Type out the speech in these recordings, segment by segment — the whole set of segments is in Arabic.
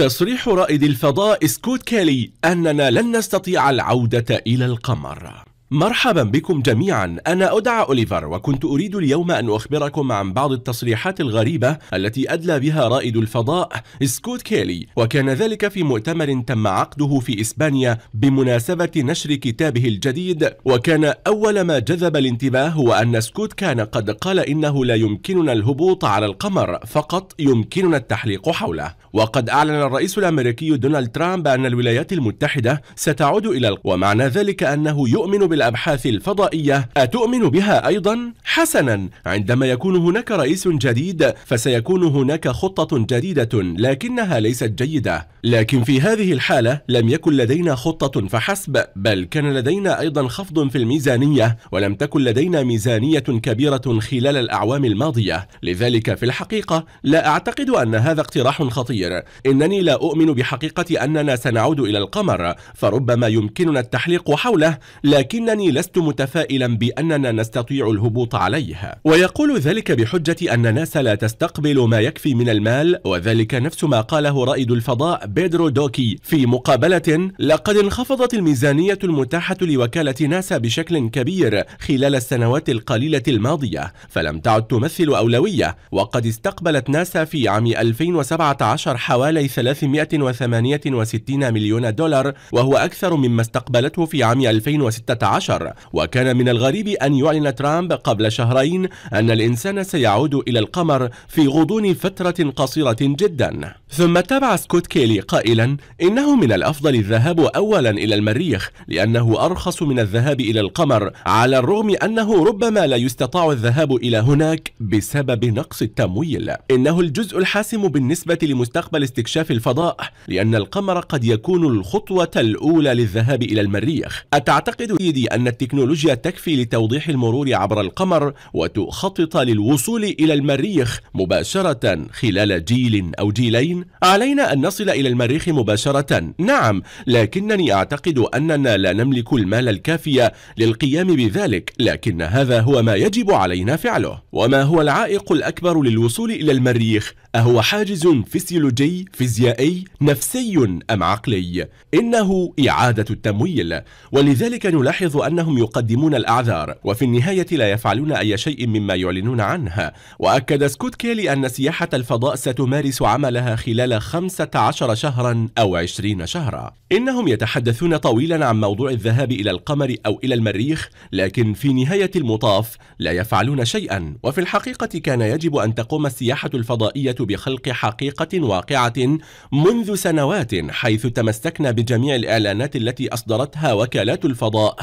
تصريح رائد الفضاء سكوت كيلي أننا لن نستطيع العودة إلى القمر. مرحبا بكم جميعا. أنا أدعى أوليفر وكنت أريد اليوم أن أخبركم عن بعض التصريحات الغريبة التي أدلى بها رائد الفضاء سكوت كيلي. وكان ذلك في مؤتمر تم عقده في إسبانيا بمناسبة نشر كتابه الجديد. وكان أول ما جذب الانتباه هو أن سكوت كان قد قال إنه لا يمكننا الهبوط على القمر فقط يمكننا التحليق حوله. وقد أعلن الرئيس الأمريكي دونالد ترامب أن الولايات المتحدة ستعود إلى ومعنى ذلك أنه يؤمن بال الأبحاث الفضائية أتؤمن بها أيضا؟ حسنا. عندما يكون هناك رئيس جديد فسيكون هناك خطة جديدة لكنها ليست جيدة. لكن في هذه الحالة لم يكن لدينا خطة فحسب بل كان لدينا أيضا خفض في الميزانية ولم تكن لدينا ميزانية كبيرة خلال الأعوام الماضية. لذلك في الحقيقة لا أعتقد أن هذا اقتراح خطير. إنني لا أؤمن بحقيقة أننا سنعود إلى القمر فربما يمكننا التحليق حوله لكن لكنني لست متفائلا بأننا نستطيع الهبوط عليها. ويقول ذلك بحجة أن ناسا لا تستقبل ما يكفي من المال وذلك نفس ما قاله رائد الفضاء بيدرو دوكي في مقابلة لقد انخفضت الميزانية المتاحة لوكالة ناسا بشكل كبير خلال السنوات القليلة الماضية فلم تعد تمثل أولوية وقد استقبلت ناسا في عام 2017 حوالي 368 مليون دولار وهو أكثر مما استقبلته في عام 2016 عشر. وكان من الغريب أن يعلن ترامب قبل شهرين أن الإنسان سيعود إلى القمر في غضون فترة قصيرة جدا. ثم تابع سكوت كيلي قائلا إنه من الأفضل الذهاب أولا إلى المريخ لأنه أرخص من الذهاب إلى القمر على الرغم أنه ربما لا يستطاع الذهاب إلى هناك بسبب نقص التمويل. إنه الجزء الحاسم بالنسبة لمستقبل استكشاف الفضاء لأن القمر قد يكون الخطوة الأولى للذهاب إلى المريخ. أتعتقد سيدي أن التكنولوجيا تكفي لتوضيح المرور عبر القمر وتخطط للوصول إلى المريخ مباشرة خلال جيل أو جيلين. علينا أن نصل إلى المريخ مباشرة. نعم لكنني أعتقد أننا لا نملك المال الكافي للقيام بذلك لكن هذا هو ما يجب علينا فعله. وما هو العائق الأكبر للوصول إلى المريخ؟ أهو حاجز فسيولوجي فيزيائي نفسي أم عقلي؟ إنه إعادة التمويل. ولذلك نلاحظ أنهم يقدمون الأعذار وفي النهاية لا يفعلون أي شيء مما يعلنون عنه. وأكد سكوت كيلي أن سياحة الفضاء ستمارس عملها خلال 15 شهرا أو 20 شهرا. إنهم يتحدثون طويلا عن موضوع الذهاب إلى القمر أو إلى المريخ لكن في نهاية المطاف لا يفعلون شيئا. وفي الحقيقة كان يجب أن تقوم السياحة الفضائية بخلق حقيقة واقعة منذ سنوات حيث تمسكنا بجميع الإعلانات التي أصدرتها وكالات الفضاء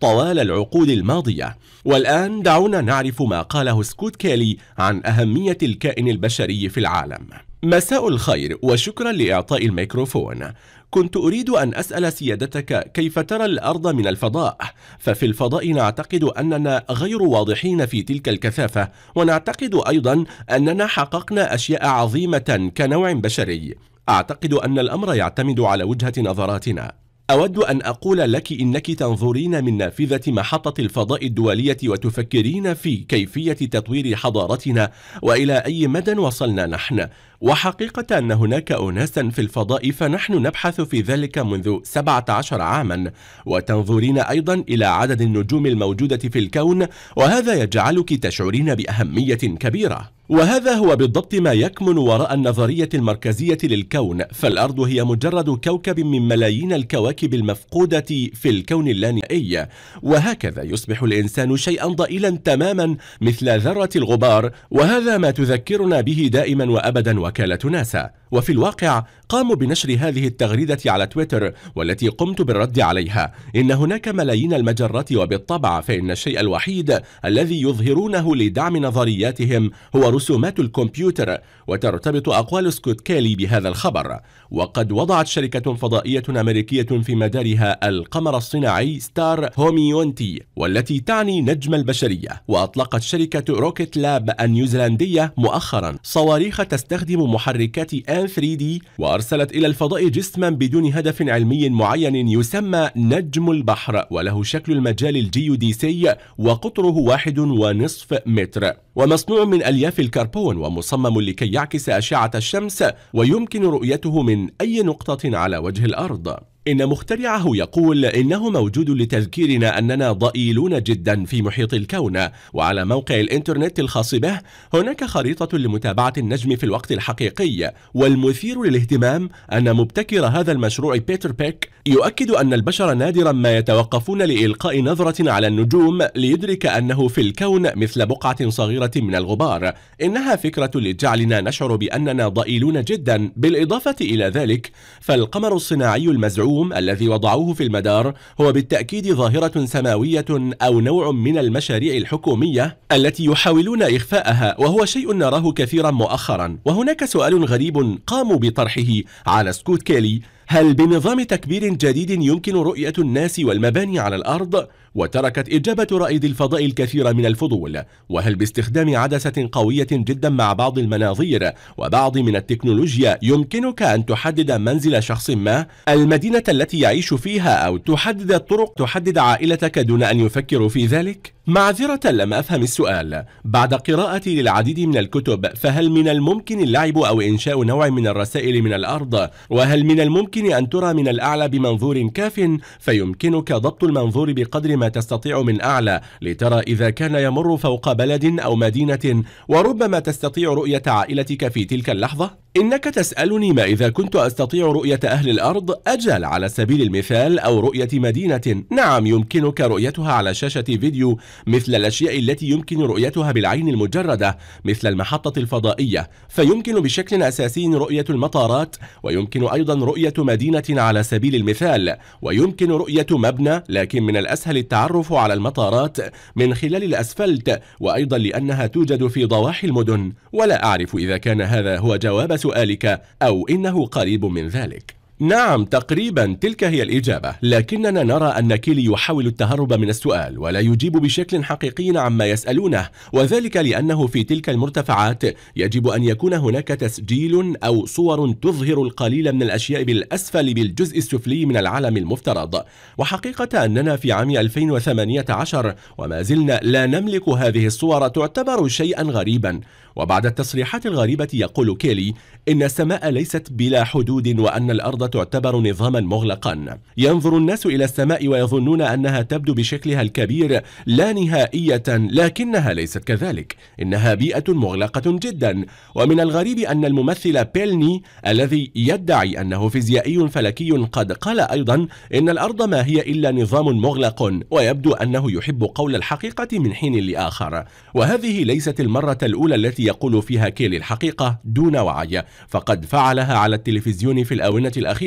طوال العقود الماضية. والآن دعونا نعرف ما قاله سكوت كيلي عن أهمية الكائن البشري في العالم. مساء الخير وشكرا لإعطاء الميكروفون. كنت أريد أن أسأل سيادتك كيف ترى الأرض من الفضاء؟ ففي الفضاء نعتقد أننا غير واضحين في تلك الكثافة ونعتقد أيضا أننا حققنا أشياء عظيمة كنوع بشري. أعتقد أن الأمر يعتمد على وجهة نظراتنا. أود أن أقول لك إنك تنظرين من نافذة محطة الفضاء الدولية وتفكرين في كيفية تطوير حضارتنا وإلى أي مدى وصلنا نحن؟ وحقيقة أن هناك أناسا في الفضاء فنحن نبحث في ذلك منذ 17 عاما وتنظرين أيضا إلى عدد النجوم الموجودة في الكون وهذا يجعلك تشعرين بأهمية كبيرة. وهذا هو بالضبط ما يكمن وراء النظرية المركزية للكون فالأرض هي مجرد كوكب من ملايين الكواكب المفقودة في الكون اللانهائي وهكذا يصبح الإنسان شيئا ضئيلا تماما مثل ذرة الغبار وهذا ما تذكرنا به دائما وأبدا. وكالة ناسا. وفي الواقع قاموا بنشر هذه التغريدة على تويتر والتي قمت بالرد عليها. إن هناك ملايين المجرات وبالطبع فإن الشيء الوحيد الذي يظهرونه لدعم نظرياتهم هو رسومات الكمبيوتر وترتبط أقوال سكوت كيلي بهذا الخبر. وقد وضعت شركة فضائية أمريكية في مدارها القمر الصناعي Star Humanity والتي تعني نجم البشرية. وأطلقت شركة Rocket Lab النيوزيلندية مؤخرا صواريخ تستخدم محركات سكان 3D وأرسلت إلى الفضاء جسما بدون هدف علمي معين يسمى نجم البحر وله شكل المجال الجيوديسي وقطره واحد ونصف متر ومصنوع من ألياف الكربون ومصمم لكي يعكس أشعة الشمس ويمكن رؤيته من أي نقطة على وجه الأرض. إن مخترعه يقول إنه موجود لتذكيرنا أننا ضئيلون جدا في محيط الكون وعلى موقع الإنترنت الخاص به هناك خريطة لمتابعة النجم في الوقت الحقيقي. والمثير للاهتمام أن مبتكر هذا المشروع بيتر بيك يؤكد أن البشر نادرا ما يتوقفون لإلقاء نظرة على النجوم ليدرك أنه في الكون مثل بقعة صغيرة من الغبار. إنها فكرة لجعلنا نشعر بأننا ضئيلون جدا. بالإضافة إلى ذلك فالقمر الصناعي المزعوم المزعوم الذي وضعوه في المدار هو بالتأكيد ظاهرة سماوية أو نوع من المشاريع الحكومية التي يحاولون إخفاءها وهو شيء نراه كثيرا مؤخرا وهناك سؤال غريب قاموا بطرحه على سكوت كيلي هل بنظام تكبير جديد يمكن رؤية الناس والمباني على الأرض؟ وتركت إجابة رائد الفضاء الكثير من الفضول. وهل باستخدام عدسة قوية جدا مع بعض المناظير وبعض من التكنولوجيا يمكنك أن تحدد منزل شخص ما؟ المدينة التي يعيش فيها أو تحدد الطرق تحدد عائلتك دون أن يفكروا في ذلك؟ معذرة لم أفهم السؤال. بعد قراءتي للعديد من الكتب فهل من الممكن اللعب أو إنشاء نوع من الرسائل من الأرض؟ وهل من الممكن أن ترى من الأعلى بمنظور كاف؟ فيمكنك ضبط المنظور بقدر ما تستطيع من أعلى لترى إذا كان يمر فوق بلد أو مدينة وربما تستطيع رؤية عائلتك في تلك اللحظة؟ إنك تسألني ما إذا كنت أستطيع رؤية أهل الأرض أجل على سبيل المثال أو رؤية مدينة نعم يمكنك رؤيتها على شاشة فيديو مثل الأشياء التي يمكن رؤيتها بالعين المجردة مثل المحطة الفضائية فيمكن بشكل أساسي رؤية المطارات ويمكن أيضا رؤية مدينة على سبيل المثال ويمكن رؤية مبنى لكن من الأسهل التعرف على المطارات من خلال الأسفلت وأيضا لأنها توجد في ضواحي المدن. ولا أعرف إذا كان هذا هو جواب سؤالك أو إنه قريب من ذلك. نعم تقريبا تلك هي الإجابة. لكننا نرى أن كيلي يحاول التهرب من السؤال ولا يجيب بشكل حقيقي عما يسألونه. وذلك لأنه في تلك المرتفعات يجب أن يكون هناك تسجيل أو صور تظهر القليل من الأشياء بالأسفل بالجزء السفلي من العالم المفترض. وحقيقة أننا في عام 2018 وما زلنا لا نملك هذه الصور تعتبر شيئا غريبا. وبعد التصريحات الغريبة يقول كيلي إن السماء ليست بلا حدود وأن الأرض تعتبر نظاما مغلقا. ينظر الناس إلى السماء ويظنون أنها تبدو بشكلها الكبير لا نهائية لكنها ليست كذلك. إنها بيئة مغلقة جدا. ومن الغريب أن الممثل بيلني الذي يدعي أنه فيزيائي فلكي قد قال أيضا إن الأرض ما هي إلا نظام مغلق ويبدو أنه يحب قول الحقيقة من حين لآخر. وهذه ليست المرة الأولى التي يقول فيها كيلي الحقيقة دون وعي. فقد فعلها على التلفزيون في الآونة الأخيرة.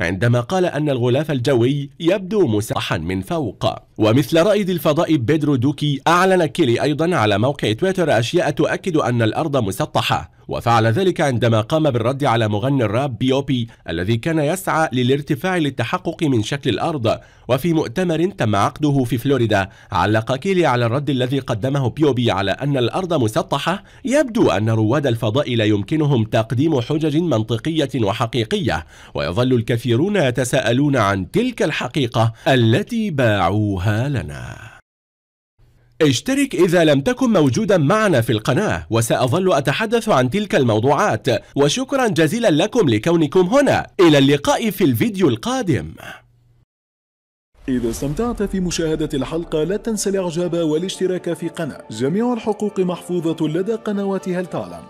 عندما قال أن الغلاف الجوي يبدو مسطحا من فوق. ومثل رائد الفضاء بيدرو دوكي أعلن كيلي أيضا على موقع تويتر أشياء تؤكد أن الأرض مسطحة. وفعل ذلك عندما قام بالرد على مغني الراب بي أو بي الذي كان يسعى للارتفاع للتحقق من شكل الأرض. وفي مؤتمر تم عقده في فلوريدا علق كيلي على الرد الذي قدمه بي أو بي على أن الأرض مسطحة. يبدو أن رواد الفضاء لا يمكنهم تقديم حجج منطقية وحقيقية. ويظل الكثيرون يتساءلون عن تلك الحقيقة التي باعوها. لنا. اشترك إذا لم تكن موجودا معنا في القناة وسأظل أتحدث عن تلك الموضوعات. وشكرا جزيلا لكم لكونكم هنا. إلى اللقاء في الفيديو القادم. إذا استمتعت في مشاهدة الحلقة لا تنسى الإعجاب والاشتراك في قناة. جميع الحقوق محفوظة لدى قنوات هل تعلم